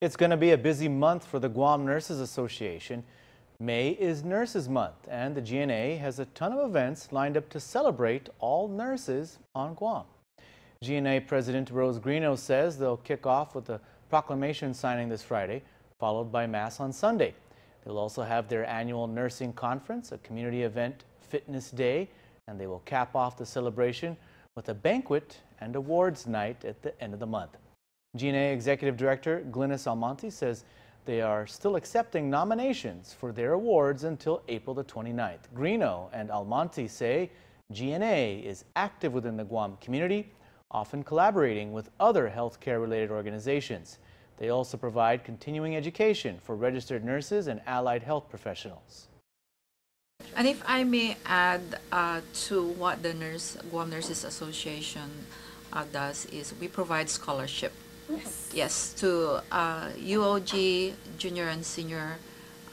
It's going to be a busy month for the Guam Nurses Association. May is Nurses Month, and the GNA has a ton of events lined up to celebrate all nurses on Guam. GNA President Rose Greeno says they'll kick off with a proclamation signing this Friday, followed by Mass on Sunday. They'll also have their annual nursing conference, a community event, Fitness Day, and they will cap off the celebration with a banquet and awards night at the end of the month. GNA Executive Director Glynis Almonte says they are still accepting nominations for their awards until April the 29th. Greeno and Almonte say GNA is active within the Guam community, often collaborating with other healthcare related organizations. They also provide continuing education for registered nurses and allied health professionals. And if I may add uh, to what the Nurse Guam Nurses Association uh, does is we provide scholarship Yes. Yes, to uh, UOG junior and senior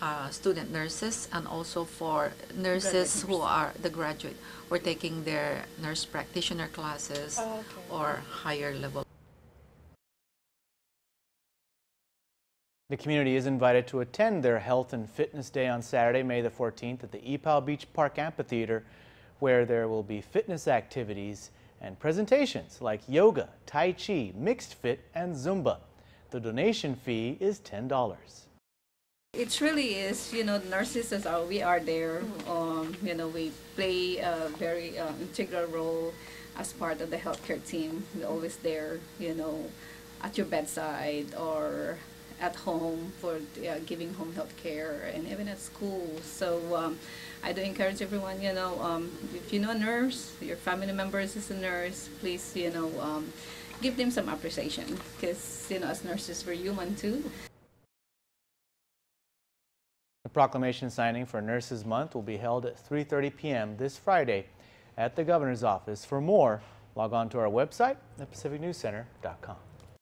uh, student nurses, and also for nurses who are the graduate, we're taking their nurse practitioner classes Oh, okay. or higher level. The community is invited to attend their Health and Fitness Day on Saturday, May the 14th at the Ypao Beach Park Amphitheater, where there will be fitness activities and presentations like yoga, tai chi, mixed fit, and Zumba. The donation fee is $10. It really is, you know, nurses as are, we are there. Um, you know, we play a very uh, integral role as part of the healthcare team. We're always there, you know, at your bedside or at home for uh, giving home health care and even at school. So um, I do encourage everyone, you know, um, if you know a nurse, your family members is a nurse, please, you know, um, give them some appreciation because, you know, as nurses, we're human too. The proclamation signing for Nurses Month will be held at 3.30 p.m. this Friday at the Governor's Office. For more, log on to our website at pacificnewscenter.com.